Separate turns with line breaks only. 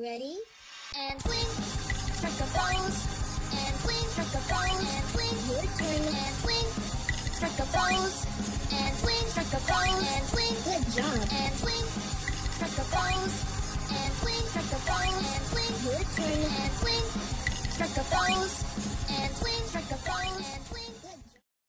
Ready? And swing. Strike a pose. And swing. Strike a pose. And swing. Your turn. And swing. Strike a pose. And swing. Strike a pose. And swing.
Good job.
And swing. Strike a pose. And swing. Strike a pose. And swing.
Your turn.
And swing. And swing. Strike a pose. And swing.